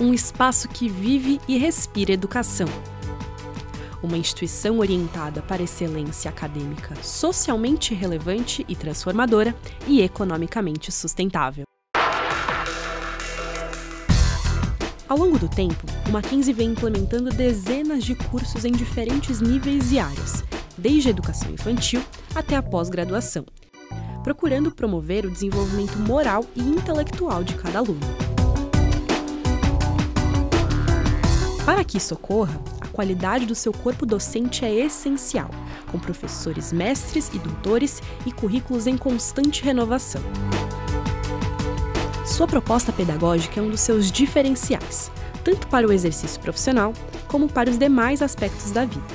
um espaço que vive e respira educação. Uma instituição orientada para excelência acadêmica, socialmente relevante e transformadora e economicamente sustentável. Ao longo do tempo, o Mackenzie vem implementando dezenas de cursos em diferentes níveis e áreas, desde a educação infantil até a pós-graduação, procurando promover o desenvolvimento moral e intelectual de cada aluno. Para que isso ocorra, a qualidade do seu corpo docente é essencial, com professores mestres e doutores e currículos em constante renovação. Sua proposta pedagógica é um dos seus diferenciais, tanto para o exercício profissional como para os demais aspectos da vida.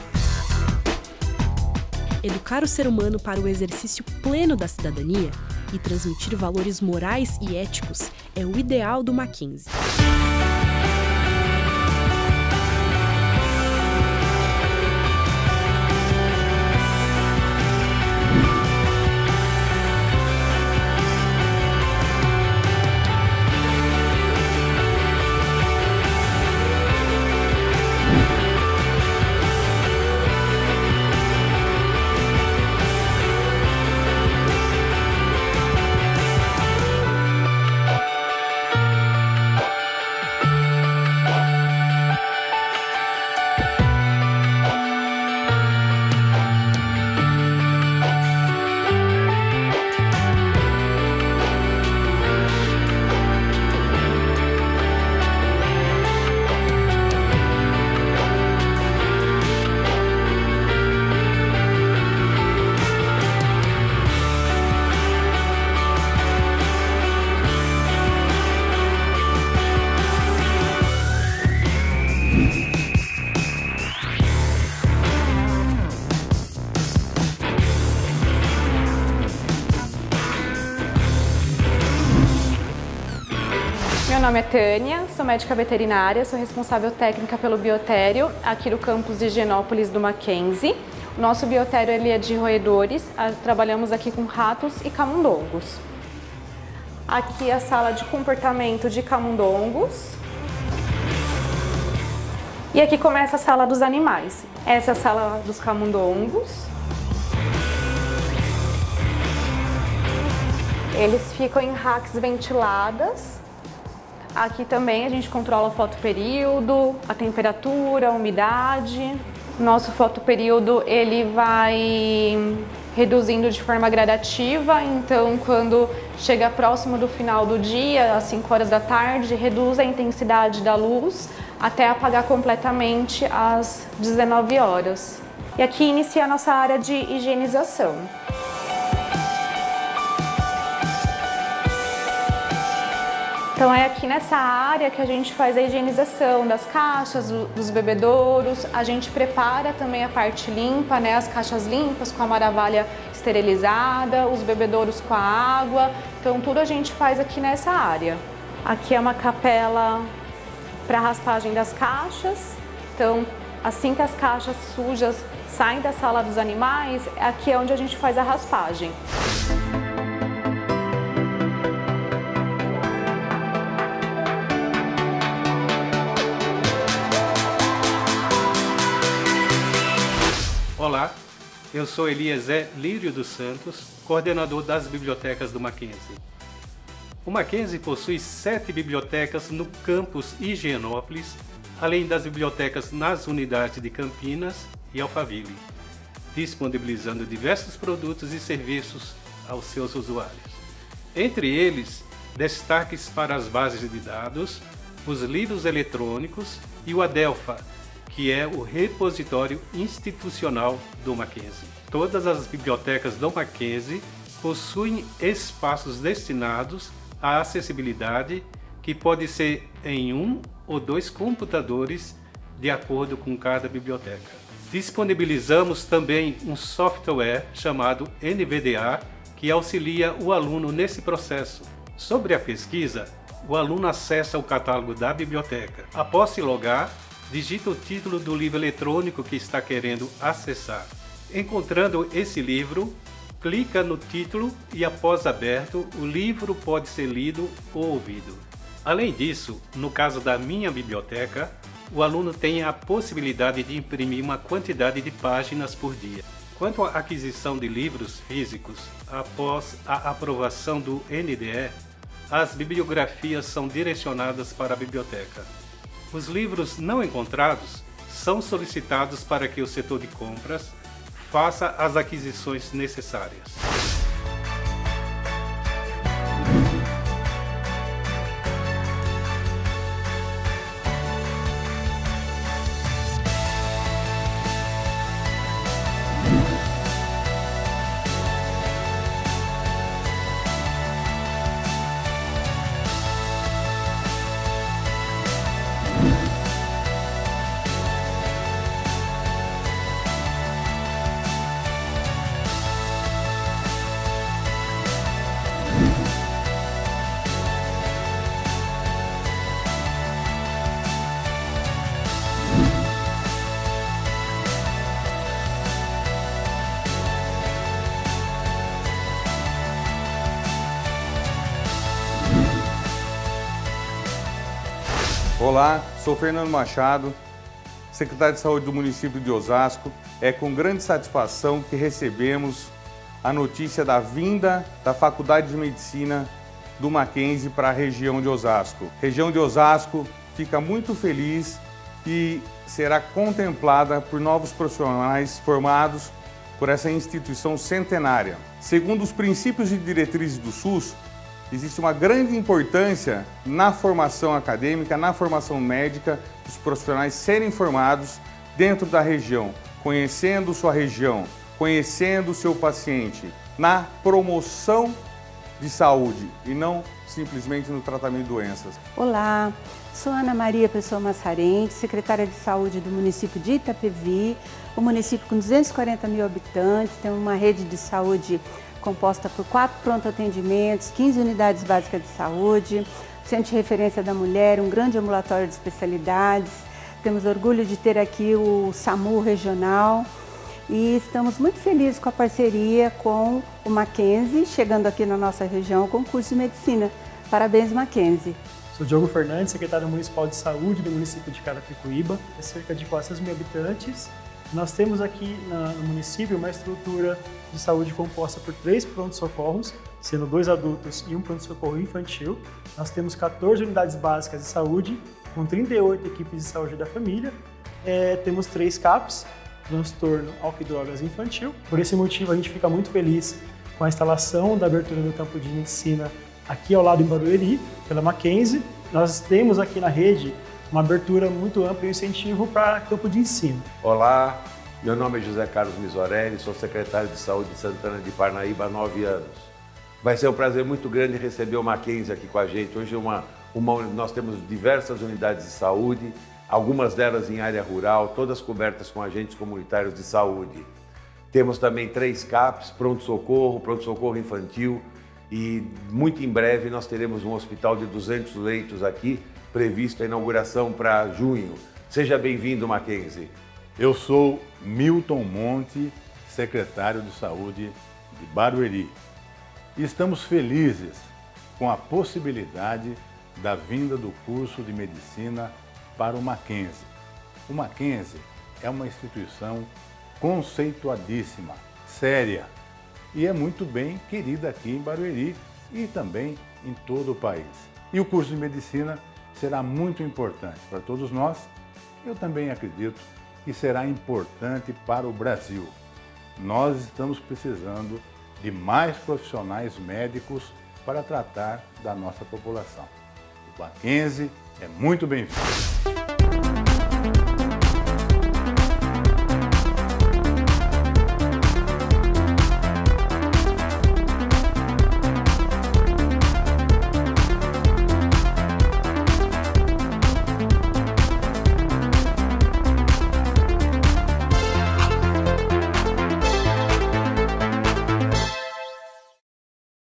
Educar o ser humano para o exercício pleno da cidadania e transmitir valores morais e éticos é o ideal do Mackenzie. Nome é Tânia, sou médica veterinária, sou responsável técnica pelo biotério aqui no campus de Higienópolis do Mackenzie. O nosso biotério ele é de roedores, trabalhamos aqui com ratos e camundongos. Aqui é a sala de comportamento de camundongos. E aqui começa a sala dos animais. Essa é a sala dos camundongos. Eles ficam em racks ventiladas Aqui também a gente controla o fotoperíodo, a temperatura, a umidade. Nosso fotoperíodo ele vai reduzindo de forma gradativa, então quando chega próximo do final do dia, às 5 horas da tarde, reduz a intensidade da luz até apagar completamente às 19 horas. E aqui inicia a nossa área de higienização. Então é aqui nessa área que a gente faz a higienização das caixas, dos bebedouros, a gente prepara também a parte limpa, né, as caixas limpas com a maravilha esterilizada, os bebedouros com a água, então tudo a gente faz aqui nessa área. Aqui é uma capela para raspagem das caixas, então assim que as caixas sujas saem da sala dos animais, aqui é onde a gente faz a raspagem. Eu sou Eliezer Lírio dos Santos, coordenador das bibliotecas do Mackenzie. O Mackenzie possui sete bibliotecas no campus Higienópolis, além das bibliotecas nas unidades de Campinas e Alphaville, disponibilizando diversos produtos e serviços aos seus usuários. Entre eles, destaques para as bases de dados, os livros eletrônicos e o Adelpha, que é o repositório institucional do Mackenzie. Todas as bibliotecas do Mackenzie possuem espaços destinados à acessibilidade que pode ser em um ou dois computadores de acordo com cada biblioteca. Disponibilizamos também um software chamado NVDA que auxilia o aluno nesse processo. Sobre a pesquisa, o aluno acessa o catálogo da biblioteca. Após se logar, digita o título do livro eletrônico que está querendo acessar. Encontrando esse livro, clica no título e após aberto, o livro pode ser lido ou ouvido. Além disso, no caso da minha biblioteca, o aluno tem a possibilidade de imprimir uma quantidade de páginas por dia. Quanto à aquisição de livros físicos, após a aprovação do NDE, as bibliografias são direcionadas para a biblioteca. Os livros não encontrados são solicitados para que o setor de compras faça as aquisições necessárias. Olá, sou Fernando Machado, secretário de Saúde do município de Osasco. É com grande satisfação que recebemos a notícia da vinda da Faculdade de Medicina do Mackenzie para a região de Osasco. A região de Osasco fica muito feliz e será contemplada por novos profissionais formados por essa instituição centenária. Segundo os princípios e diretrizes do SUS, existe uma grande importância na formação acadêmica, na formação médica, dos profissionais serem formados dentro da região, conhecendo sua região, conhecendo o seu paciente, na promoção de saúde e não simplesmente no tratamento de doenças. Olá, sou Ana Maria Pessoa Massarente, secretária de Saúde do município de Itapevi, um município com 240 mil habitantes, tem uma rede de saúde composta por quatro pronto atendimentos, 15 unidades básicas de saúde, centro de referência da mulher, um grande ambulatório de especialidades. Temos orgulho de ter aqui o SAMU regional e estamos muito felizes com a parceria com o Mackenzie, chegando aqui na nossa região com o curso de medicina. Parabéns, Mackenzie. Sou Diogo Fernandes, secretário municipal de saúde do município de Carapicuíba, é cerca de 400 mil habitantes nós temos aqui no município uma estrutura de saúde composta por três prontos-socorros, sendo dois adultos e um pronto-socorro infantil. Nós temos 14 unidades básicas de saúde, com 38 equipes de saúde da família. É, temos três CAPs, transtorno álcool e drogas infantil. Por esse motivo, a gente fica muito feliz com a instalação da abertura do campo de medicina aqui ao lado em Barueri, pela Mackenzie. Nós temos aqui na rede uma abertura muito ampla e incentivo para campo de ensino. Olá, meu nome é José Carlos Misorelli, sou secretário de Saúde de Santana de Parnaíba há nove anos. Vai ser um prazer muito grande receber o Mackenzie aqui com a gente. Hoje uma, uma, nós temos diversas unidades de saúde, algumas delas em área rural, todas cobertas com agentes comunitários de saúde. Temos também três CAPs, pronto-socorro, pronto-socorro infantil e muito em breve nós teremos um hospital de 200 leitos aqui previsto a inauguração para junho. Seja bem-vindo, Mackenzie. Eu sou Milton Monte, secretário de Saúde de Barueri. Estamos felizes com a possibilidade da vinda do curso de medicina para o Mackenzie. O Mackenzie é uma instituição conceituadíssima, séria e é muito bem querida aqui em Barueri e também em todo o país. E o curso de medicina será muito importante para todos nós. Eu também acredito que será importante para o Brasil. Nós estamos precisando de mais profissionais médicos para tratar da nossa população. O Mackenzie é muito bem-vindo.